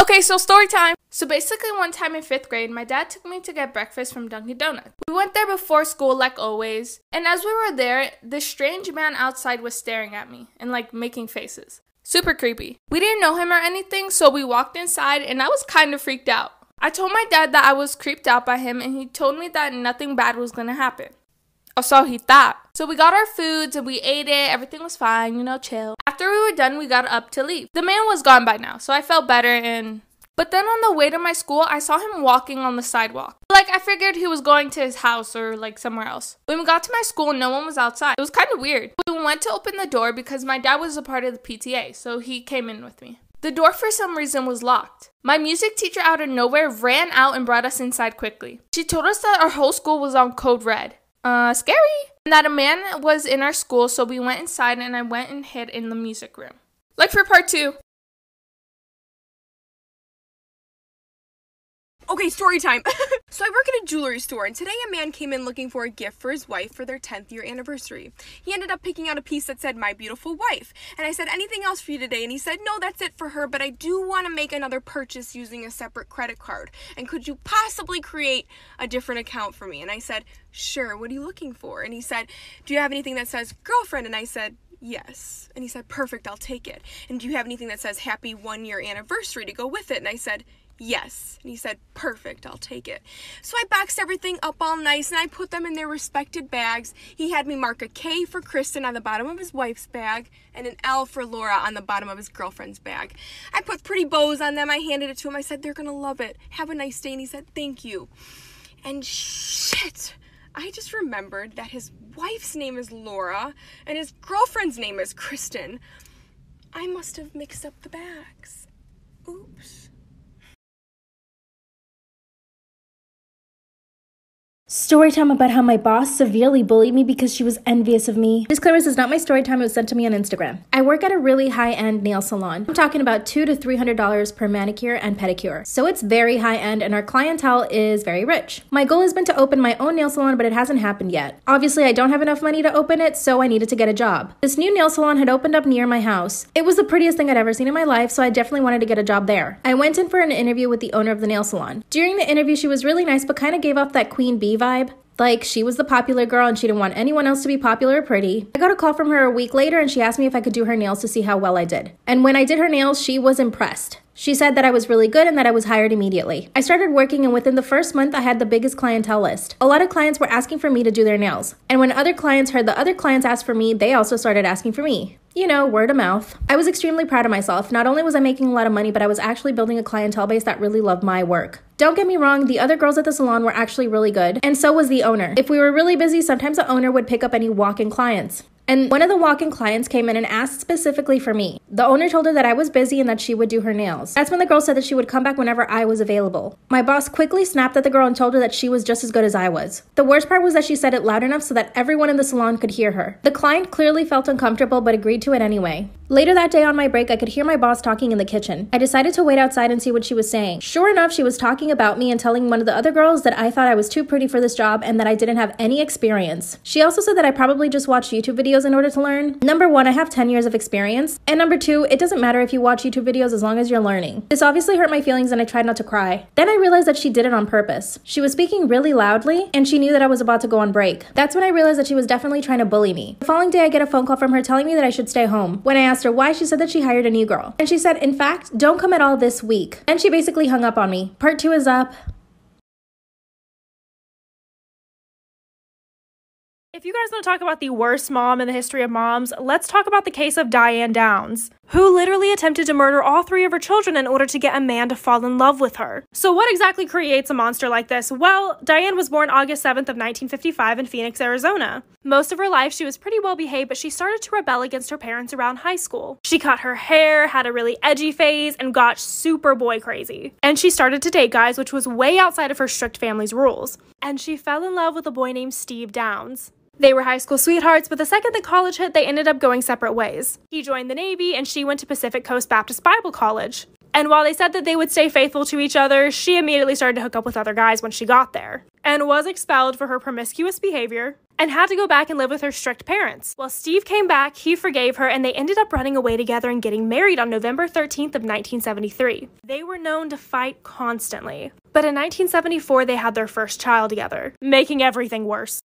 Okay, so story time. So basically, one time in fifth grade, my dad took me to get breakfast from Dunkin' Donuts. We went there before school, like always, and as we were there, this strange man outside was staring at me and like making faces. Super creepy. We didn't know him or anything, so we walked inside, and I was kind of freaked out. I told my dad that I was creeped out by him, and he told me that nothing bad was gonna happen. So he thought. So we got our foods and we ate it. Everything was fine, you know, chill. After we were done, we got up to leave. The man was gone by now, so I felt better and but then on the way to my school, I saw him walking on the sidewalk. Like I figured he was going to his house or like somewhere else. When we got to my school, no one was outside. It was kind of weird. We went to open the door because my dad was a part of the PTA, so he came in with me. The door for some reason was locked. My music teacher out of nowhere ran out and brought us inside quickly. She told us that our whole school was on code red. Uh, scary. And that a man was in our school, so we went inside and I went and hid in the music room. Like for part two. Okay, story time. so I work at a jewelry store, and today a man came in looking for a gift for his wife for their 10th year anniversary. He ended up picking out a piece that said, My beautiful wife. And I said, Anything else for you today? And he said, No, that's it for her, but I do want to make another purchase using a separate credit card. And could you possibly create a different account for me? And I said, Sure, what are you looking for? And he said, Do you have anything that says girlfriend? And I said, Yes. And he said, Perfect, I'll take it. And do you have anything that says happy one year anniversary to go with it? And I said, Yes. And he said, Perfect, I'll take it. So I boxed everything up all nice and I put them in their respected bags. He had me mark a K for Kristen on the bottom of his wife's bag and an L for Laura on the bottom of his girlfriend's bag. I put pretty bows on them. I handed it to him. I said, They're going to love it. Have a nice day. And he said, Thank you. And shit. I just remembered that his wife's name is Laura and his girlfriend's name is Kristen. I must have mixed up the bags. Oops. Story time about how my boss severely bullied me because she was envious of me. Disclaimer, this is not my story time, it was sent to me on Instagram. I work at a really high-end nail salon. I'm talking about two to three hundred dollars per manicure and pedicure. So it's very high-end and our clientele is very rich. My goal has been to open my own nail salon, but it hasn't happened yet. Obviously, I don't have enough money to open it, so I needed to get a job. This new nail salon had opened up near my house. It was the prettiest thing I'd ever seen in my life, so I definitely wanted to get a job there. I went in for an interview with the owner of the nail salon. During the interview, she was really nice, but kind of gave off that queen bee vibe. Like, she was the popular girl and she didn't want anyone else to be popular or pretty. I got a call from her a week later and she asked me if I could do her nails to see how well I did. And when I did her nails, she was impressed. She said that I was really good and that I was hired immediately. I started working, and within the first month, I had the biggest clientele list. A lot of clients were asking for me to do their nails. And when other clients heard the other clients ask for me, they also started asking for me. You know, word of mouth. I was extremely proud of myself. Not only was I making a lot of money, but I was actually building a clientele base that really loved my work. Don't get me wrong, the other girls at the salon were actually really good, and so was the owner. If we were really busy, sometimes the owner would pick up any walk in clients. And one of the walk in clients came in and asked specifically for me. The owner told her that I was busy and that she would do her nails. That's when the girl said that she would come back whenever I was available. My boss quickly snapped at the girl and told her that she was just as good as I was. The worst part was that she said it loud enough so that everyone in the salon could hear her. The client clearly felt uncomfortable but agreed to it anyway. Later that day on my break, I could hear my boss talking in the kitchen. I decided to wait outside and see what she was saying. Sure enough, she was talking about me and telling one of the other girls that I thought I was too pretty for this job and that I didn't have any experience. She also said that I probably just watched YouTube videos in order to learn. Number one, I have 10 years of experience. And number two, it doesn't matter if you watch YouTube videos as long as you're learning. This obviously hurt my feelings and I tried not to cry. Then I realized that she did it on purpose. She was speaking really loudly and she knew that I was about to go on break. That's when I realized that she was definitely trying to bully me. The following day, I get a phone call from her telling me that I should stay home. When I asked her why, she said that she hired a new girl. And she said, in fact, don't come at all this week. And she basically hung up on me. Part two is up. If you guys want to talk about the worst mom in the history of moms, let's talk about the case of Diane Downs, who literally attempted to murder all three of her children in order to get a man to fall in love with her. So, what exactly creates a monster like this? Well, Diane was born August 7th of 1955 in Phoenix, Arizona. Most of her life, she was pretty well behaved, but she started to rebel against her parents around high school. She cut her hair, had a really edgy phase, and got super boy crazy. And she started to date guys, which was way outside of her strict family's rules. And she fell in love with a boy named Steve Downs. They were high school sweethearts, but the second that college hit, they ended up going separate ways. He joined the Navy, and she went to Pacific Coast Baptist Bible College. And while they said that they would stay faithful to each other, she immediately started to hook up with other guys when she got there, and was expelled for her promiscuous behavior. and had to go back and live with her strict parents. While Steve came back, he forgave her and they ended up running away together and getting married on November 13th of 1973. They were known to fight constantly. But in 1974, they had their first child together, making everything worse.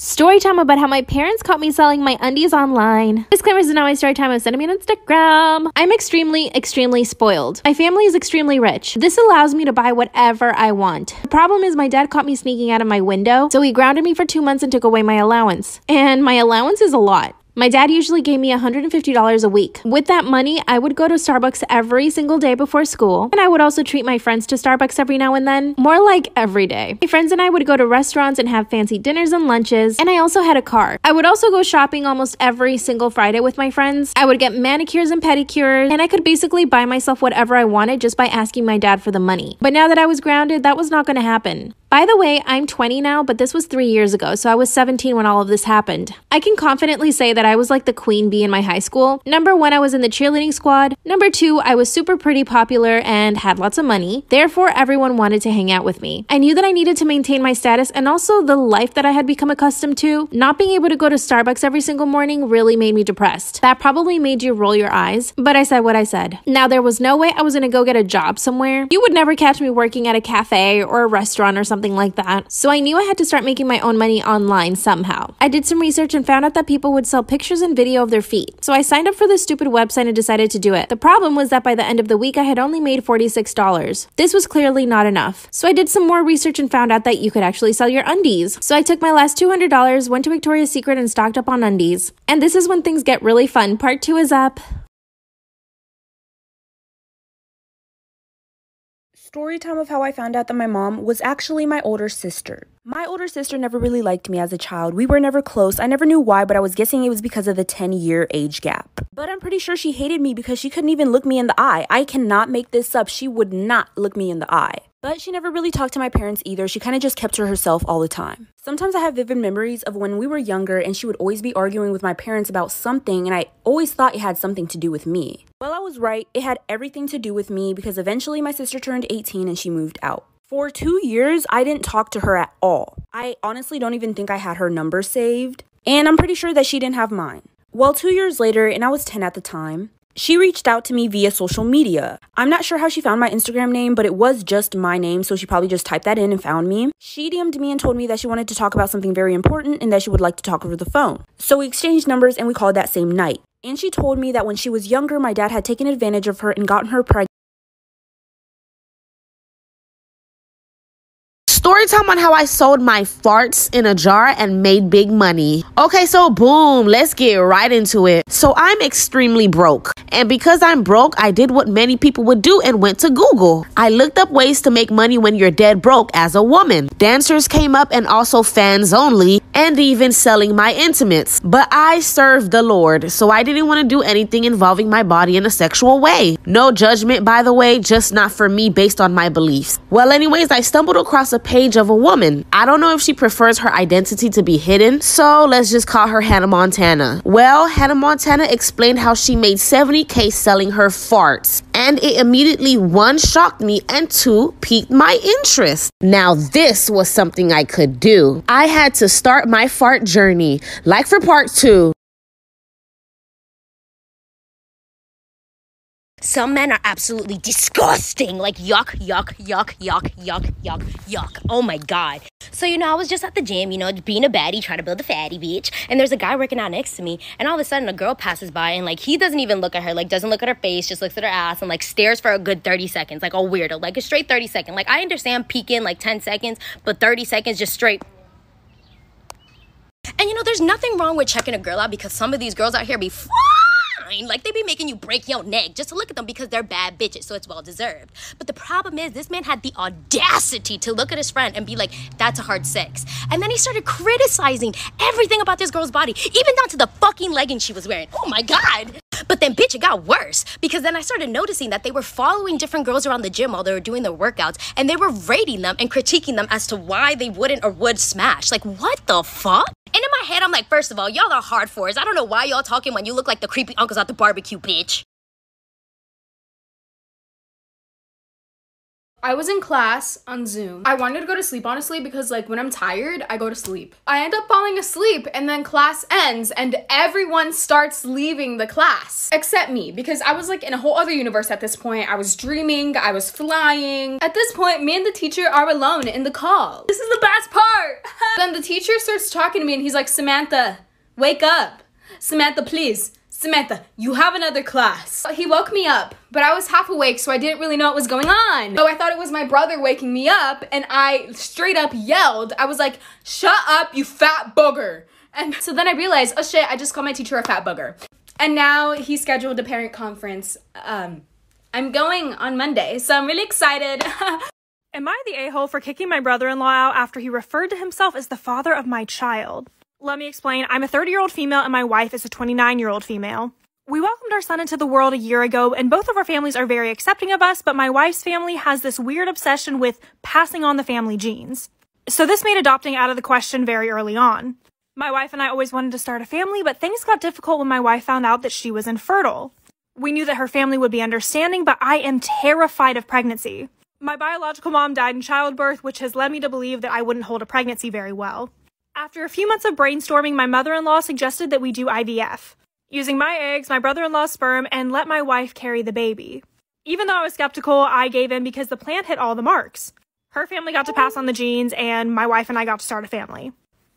Story time about how my parents caught me selling my undies online. Disclaimer is not my story time of sending me on Instagram. I'm extremely, extremely spoiled. My family is extremely rich. This allows me to buy whatever I want. The problem is my dad caught me sneaking out of my window, so he grounded me for two months and took away my allowance. And my allowance is a lot. My dad usually gave me $150 a week. With that money, I would go to Starbucks every single day before school, and I would also treat my friends to Starbucks every now and then, more like every day. My friends and I would go to restaurants and have fancy dinners and lunches, and I also had a car. I would also go shopping almost every single Friday with my friends. I would get manicures and pedicures, and I could basically buy myself whatever I wanted just by asking my dad for the money. But now that I was grounded, that was not going to happen. By the way, I'm 20 now, but this was three years ago, so I was 17 when all of this happened. I can confidently say that I was like the queen bee in my high school. Number one, I was in the cheerleading squad. Number two, I was super pretty popular and had lots of money. Therefore, everyone wanted to hang out with me. I knew that I needed to maintain my status and also the life that I had become accustomed to. Not being able to go to Starbucks every single morning really made me depressed. That probably made you roll your eyes, but I said what I said. Now, there was no way I was gonna go get a job somewhere. You would never catch me working at a cafe or a restaurant or something like that. So I knew I had to start making my own money online somehow. I did some research and found out that people would sell pictures and video of their feet. So I signed up for this stupid website and decided to do it. The problem was that by the end of the week, I had only made $46. This was clearly not enough. So I did some more research and found out that you could actually sell your undies. So I took my last $200, went to Victoria's Secret and stocked up on undies. And this is when things get really fun. Part two is up. Story time of how I found out that my mom was actually my older sister. My older sister never really liked me as a child. We were never close. I never knew why, but I was guessing it was because of the 10 year age gap. But I'm pretty sure she hated me because she couldn't even look me in the eye. I cannot make this up. She would not look me in the eye. But she never really talked to my parents either. She kind of just kept to herself all the time. Sometimes I have vivid memories of when we were younger and she would always be arguing with my parents about something, and I always thought it had something to do with me. Well, I was right. It had everything to do with me because eventually my sister turned 18 and she moved out. For two years, I didn't talk to her at all. I honestly don't even think I had her number saved, and I'm pretty sure that she didn't have mine. Well, two years later, and I was 10 at the time, she reached out to me via social media. I'm not sure how she found my Instagram name, but it was just my name, so she probably just typed that in and found me. She DM'd me and told me that she wanted to talk about something very important and that she would like to talk over the phone. So we exchanged numbers and we called that same night. And she told me that when she was younger, my dad had taken advantage of her and gotten her pregnant. Story time on how I sold my farts in a jar and made big money. Okay, so boom, let's get right into it. So I'm extremely broke. And because I'm broke, I did what many people would do and went to Google. I looked up ways to make money when you're dead broke as a woman. Dancers came up and also fans only, and even selling my intimates. But I served the Lord, so I didn't want to do anything involving my body in a sexual way. No judgment, by the way, just not for me based on my beliefs. Well, anyways, I stumbled across a page of a woman. I don't know if she prefers her identity to be hidden, so let's just call her Hannah Montana. Well, Hannah Montana explained how she made 70k selling her farts, and it immediately one shocked me and two piqued my interest. Now, this was something I could do. I had to start my fart journey, like for part two. Some men are absolutely disgusting. Like yuck, yuck, yuck, yuck, yuck, yuck, yuck. Oh my god. So you know, I was just at the gym, you know, being a baddie, trying to build a fatty bitch, and there's a guy working out next to me, and all of a sudden a girl passes by, and like he doesn't even look at her, like doesn't look at her face, just looks at her ass, and like stares for a good 30 seconds, like a weirdo, like a straight 30 second. Like I understand peeking like 10 seconds, but 30 seconds just straight. And you know, there's nothing wrong with checking a girl out because some of these girls out here be fine. Like they be making you break your neck just to look at them because they're bad bitches, so it's well deserved. But the problem is, this man had the audacity to look at his friend and be like, "That's a hard sex," and then he started criticizing everything about this girl's body, even down to the fucking leggings she was wearing. Oh my god! But then, bitch, it got worse because then I started noticing that they were following different girls around the gym while they were doing their workouts, and they were rating them and critiquing them as to why they wouldn't or would smash. Like, what the fuck? And in my head, I'm like, first of all, y'all are hard fours. I don't know why y'all talking when you look like the creepy uncles at the barbecue, bitch. I was in class on Zoom. I wanted to go to sleep honestly because like when I'm tired, I go to sleep. I end up falling asleep and then class ends and everyone starts leaving the class except me because I was like in a whole other universe at this point. I was dreaming, I was flying. At this point, me and the teacher are alone in the call. This is the best part. then the teacher starts talking to me and he's like, "Samantha, wake up. Samantha, please." Samantha, you have another class. He woke me up, but I was half awake, so I didn't really know what was going on. So I thought it was my brother waking me up, and I straight up yelled. I was like, shut up, you fat booger. And so then I realized, oh shit, I just called my teacher a fat booger. And now he scheduled a parent conference. Um, I'm going on Monday, so I'm really excited. Am I the a hole for kicking my brother in law out after he referred to himself as the father of my child? Let me explain. I'm a 30 year old female and my wife is a 29 year old female. We welcomed our son into the world a year ago, and both of our families are very accepting of us, but my wife's family has this weird obsession with passing on the family genes. So this made adopting out of the question very early on. My wife and I always wanted to start a family, but things got difficult when my wife found out that she was infertile. We knew that her family would be understanding, but I am terrified of pregnancy. My biological mom died in childbirth, which has led me to believe that I wouldn't hold a pregnancy very well. After a few months of brainstorming, my mother in law suggested that we do IVF, using my eggs, my brother in law's sperm, and let my wife carry the baby. Even though I was skeptical, I gave in because the plan hit all the marks. Her family got to pass on the genes, and my wife and I got to start a family.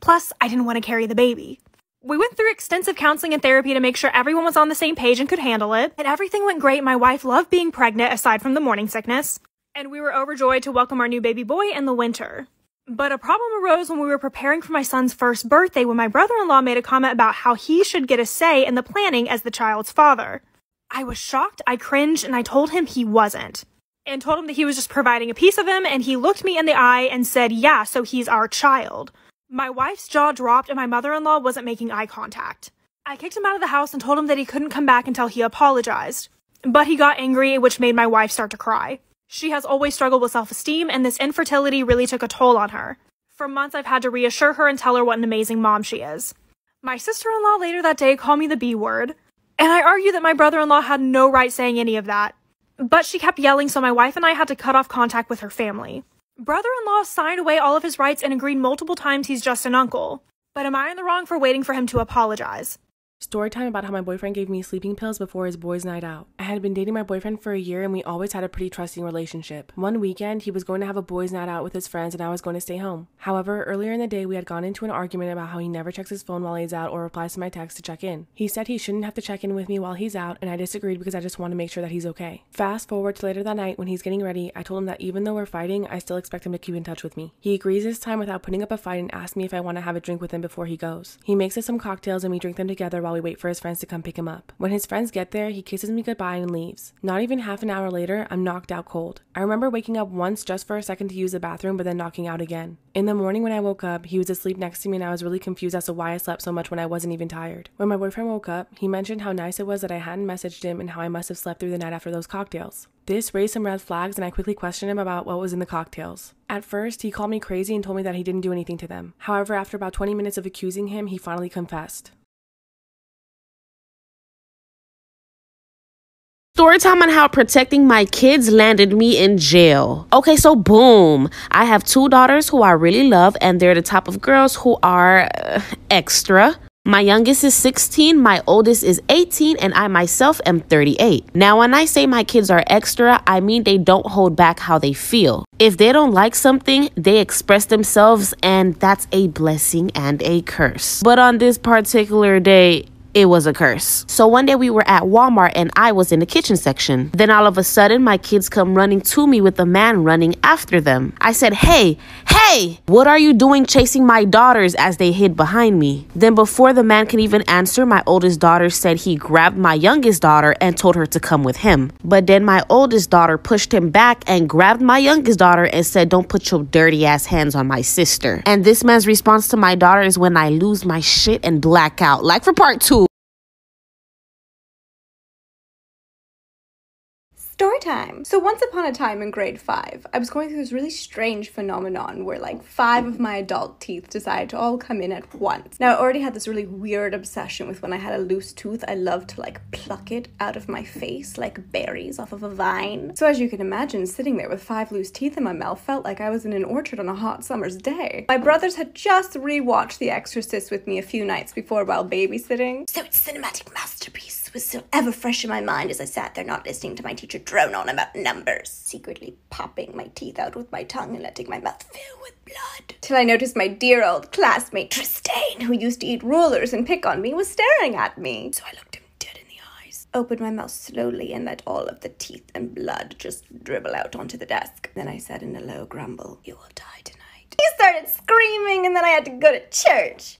Plus, I didn't want to carry the baby. We went through extensive counseling and therapy to make sure everyone was on the same page and could handle it, and everything went great. My wife loved being pregnant, aside from the morning sickness, and we were overjoyed to welcome our new baby boy in the winter. But a problem arose when we were preparing for my son's first birthday when my brother in law made a comment about how he should get a say in the planning as the child's father. I was shocked, I cringed, and I told him he wasn't. And told him that he was just providing a piece of him, and he looked me in the eye and said, Yeah, so he's our child. My wife's jaw dropped, and my mother in law wasn't making eye contact. I kicked him out of the house and told him that he couldn't come back until he apologized. But he got angry, which made my wife start to cry. She has always struggled with self esteem, and this infertility really took a toll on her. For months, I've had to reassure her and tell her what an amazing mom she is. My sister in law later that day called me the B word, and I argued that my brother in law had no right saying any of that. But she kept yelling, so my wife and I had to cut off contact with her family. Brother in law signed away all of his rights and agreed multiple times he's just an uncle. But am I in the wrong for waiting for him to apologize? Story time about how my boyfriend gave me sleeping pills before his boys' night out. I had been dating my boyfriend for a year and we always had a pretty trusting relationship. One weekend, he was going to have a boys' night out with his friends and I was going to stay home. However, earlier in the day, we had gone into an argument about how he never checks his phone while he's out or replies to my text to check in. He said he shouldn't have to check in with me while he's out and I disagreed because I just want to make sure that he's okay. Fast forward to later that night when he's getting ready, I told him that even though we're fighting, I still expect him to keep in touch with me. He agrees this time without putting up a fight and asks me if I want to have a drink with him before he goes. He makes us some cocktails and we drink them together while we wait for his friends to come pick him up. When his friends get there, he kisses me goodbye and leaves. Not even half an hour later, I'm knocked out cold. I remember waking up once just for a second to use the bathroom, but then knocking out again. In the morning when I woke up, he was asleep next to me and I was really confused as to why I slept so much when I wasn't even tired. When my boyfriend woke up, he mentioned how nice it was that I hadn't messaged him and how I must have slept through the night after those cocktails. This raised some red flags and I quickly questioned him about what was in the cocktails. At first, he called me crazy and told me that he didn't do anything to them. However, after about 20 minutes of accusing him, he finally confessed. Story time on how protecting my kids landed me in jail. Okay, so boom. I have two daughters who I really love, and they're the type of girls who are uh, extra. My youngest is 16, my oldest is 18, and I myself am 38. Now, when I say my kids are extra, I mean they don't hold back how they feel. If they don't like something, they express themselves, and that's a blessing and a curse. But on this particular day, it was a curse. So one day we were at Walmart and I was in the kitchen section. Then all of a sudden, my kids come running to me with a man running after them. I said, Hey, hey, what are you doing chasing my daughters as they hid behind me? Then before the man can even answer, my oldest daughter said he grabbed my youngest daughter and told her to come with him. But then my oldest daughter pushed him back and grabbed my youngest daughter and said, Don't put your dirty ass hands on my sister. And this man's response to my daughter is when I lose my shit and black out, like for part two. Story time. So once upon a time in grade five, I was going through this really strange phenomenon where like five of my adult teeth decided to all come in at once. Now I already had this really weird obsession with when I had a loose tooth, I loved to like pluck it out of my face like berries off of a vine. So as you can imagine, sitting there with five loose teeth in my mouth felt like I was in an orchard on a hot summer's day. My brothers had just rewatched The Exorcist with me a few nights before while babysitting. So its cinematic masterpiece was still ever fresh in my mind as I sat there not listening to my teacher drone on about numbers, secretly popping my teeth out with my tongue and letting my mouth fill with blood. Till I noticed my dear old classmate Tristane, who used to eat rulers and pick on me, was staring at me. So I looked him dead in the eyes, opened my mouth slowly, and let all of the teeth and blood just dribble out onto the desk. Then I said in a low grumble, You will die tonight. He started screaming, and then I had to go to church.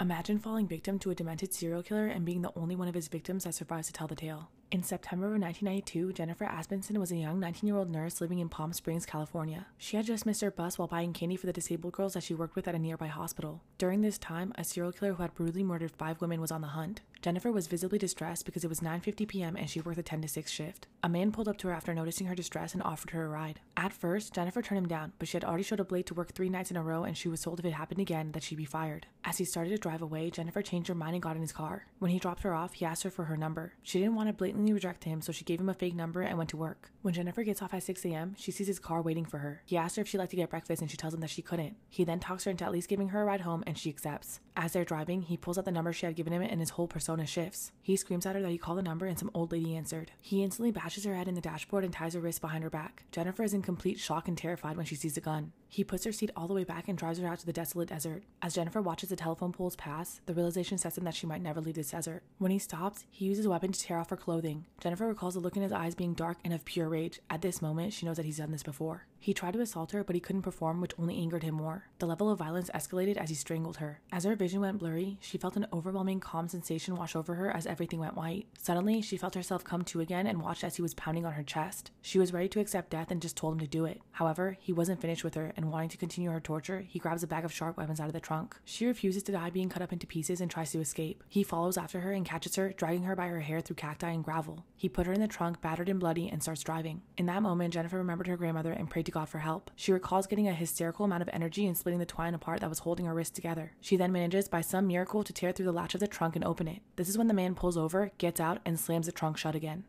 Imagine falling victim to a demented serial killer and being the only one of his victims that survives to tell the tale. In September of 1992, Jennifer Asbenson was a young 19 year old nurse living in Palm Springs, California. She had just missed her bus while buying candy for the disabled girls that she worked with at a nearby hospital. During this time, a serial killer who had brutally murdered five women was on the hunt. Jennifer was visibly distressed because it was 9:50 p.m. and she worked a 10 to 6 shift. A man pulled up to her after noticing her distress and offered her a ride. At first, Jennifer turned him down, but she had already showed up late to work 3 nights in a row and she was told if it happened again that she'd be fired. As he started to drive away, Jennifer changed her mind and got in his car. When he dropped her off, he asked her for her number. She didn't want to blatantly reject him, so she gave him a fake number and went to work. When Jennifer gets off at 6 a.m., she sees his car waiting for her. He asks her if she'd like to get breakfast and she tells him that she couldn't. He then talks her into at least giving her a ride home and she accepts. As they're driving, he pulls out the number she had given him and his whole persona shifts. He screams at her that he called the number and some old lady answered. He instantly bashes her head in the dashboard and ties her wrists behind her back. Jennifer is in complete shock and terrified when she sees the gun. He puts her seat all the way back and drives her out to the desolate desert. As Jennifer watches the telephone poles pass, the realization sets in that she might never leave this desert. When he stops, he uses a weapon to tear off her clothing. Jennifer recalls the look in his eyes being dark and of pure rage. At this moment, she knows that he's done this before. He tried to assault her, but he couldn't perform, which only angered him more. The level of violence escalated as he strangled her. As her vision went blurry, she felt an overwhelming calm sensation wash over her as everything went white. Suddenly, she felt herself come to again and watched as he was pounding on her chest. She was ready to accept death and just told him to do it. However, he wasn't finished with her, and wanting to continue her torture, he grabs a bag of sharp weapons out of the trunk. She refuses to die being cut up into pieces and tries to escape. He follows after her and catches her, dragging her by her hair through cacti and gravel. He put her in the trunk, battered and bloody, and starts driving. In that moment, Jennifer remembered her grandmother and prayed to God for help. She recalls getting a hysterical amount of energy and splitting the twine apart that was holding her wrists together. She then manages, by some miracle, to tear through the latch of the trunk and open it. This is when the man pulls over, gets out, and slams the trunk shut again.